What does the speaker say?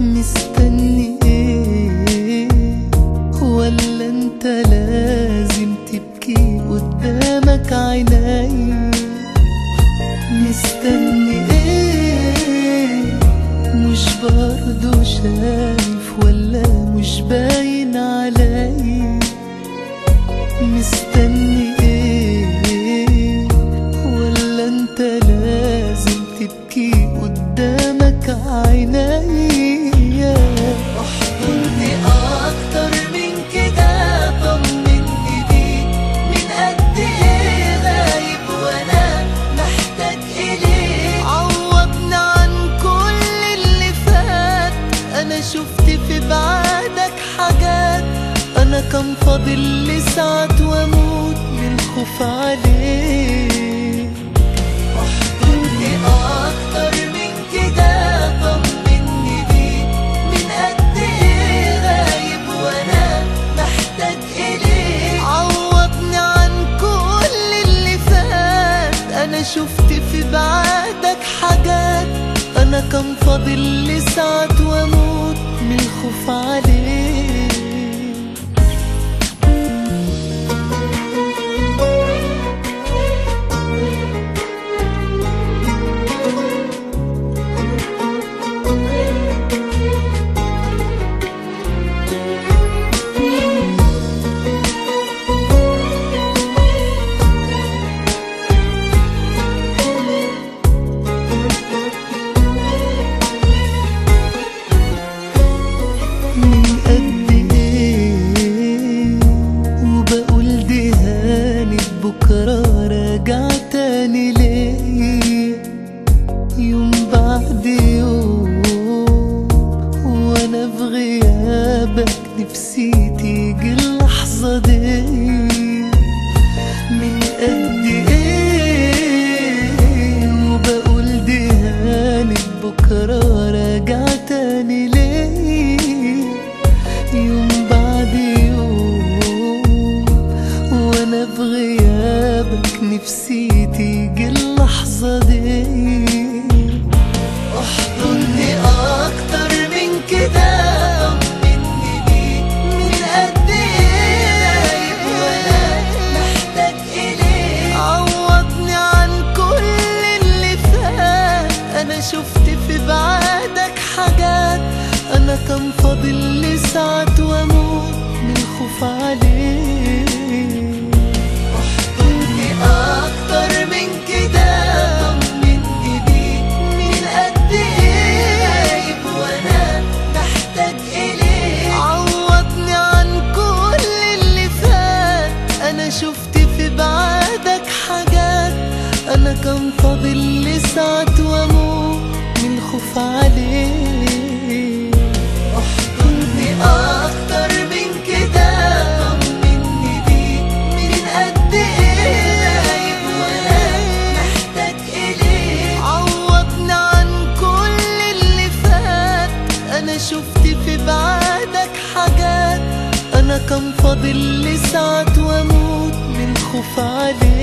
مستني. إيه ولا انت لازم تبكي قدامك عيني. مستني. إيه مش برضو شايف ولا مش باين علي. مستني. إيه ولا انت لازم تبكي قدامك عيني. احضني أكتر من كده طمني بيك من قد إيه غايب وأنا محتاج إليك. عوضني عن كل اللي فات. أنا شفت في بعدك حاجات. أنا كان فاضل لي وأموت من الخوف أنا شفت في بعدك حاجات. أنا كان فاضل لي ساعات وأموت من الخوف عليك. نفسي تيجي اللحظة دي. من قد إيه وبقول دي هانت بكرة راجع تاني ليه؟ يوم بعد يوم وأنا في غيابك نفسي شفت في بعدك حاجات. أنا كان فاضل لي ساعات وأموت من الخوف عليك. احضني أكتر من كده طمني بيك من قد غايب وأنا محتاج إليك؟ عوضني عن كل اللي فات. أنا شفت في بعدك حاجات. أنا كان فاضل لي ساعات الخوف عليك احضني أكتر من كده طمني بيك. من قد إيه محتاج إليك. عوضني عن كل اللي فات. أنا شفت في حاجات. أنا كان فاضل وأموت من الخوف عليك.